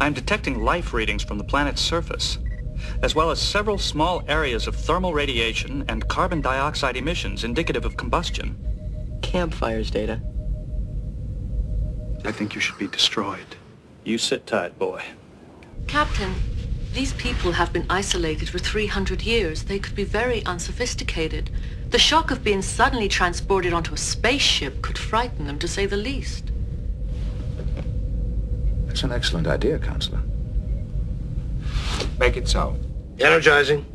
I'm detecting life readings from the planet's surface, as well as several small areas of thermal radiation and carbon dioxide emissions indicative of combustion. Campfires, Data. I think you should be destroyed. You sit tight, boy. Captain, these people have been isolated for 300 years. They could be very unsophisticated. The shock of being suddenly transported onto a spaceship could frighten them, to say the least. That's an excellent idea, Counselor. Make it so. Energizing.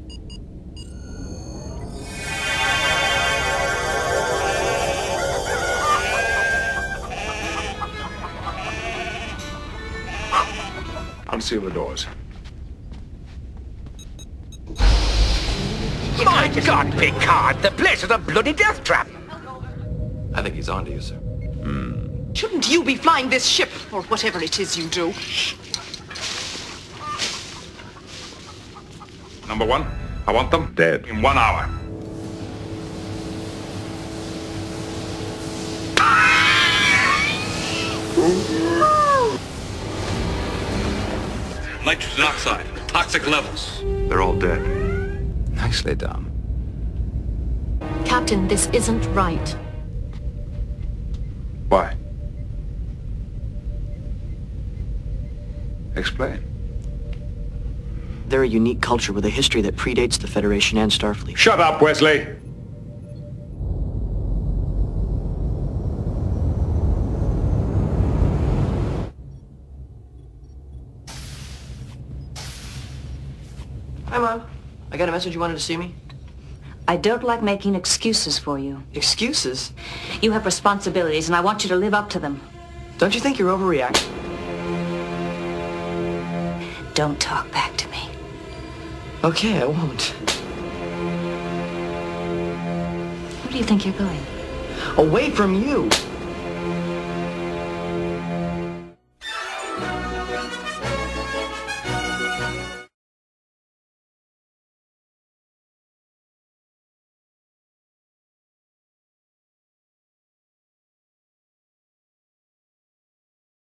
Unseal the doors. My God, Picard! The place is a bloody death trap! I think he's on to you, sir. Hmm. Shouldn't you be flying this ship, or whatever it is you do? Number one, I want them Dead. in one hour. Nitrogen oxide, toxic levels. They're all dead. Nicely done. Captain, this isn't right. Why? Explain. They're a unique culture with a history that predates the Federation and Starfleet. Shut up, Wesley! Hi, Mom. I got a message you wanted to see me. I don't like making excuses for you. Excuses? You have responsibilities, and I want you to live up to them. Don't you think you're overreacting? Don't talk back to me. Okay, I won't. Where do you think you're going? Away from you.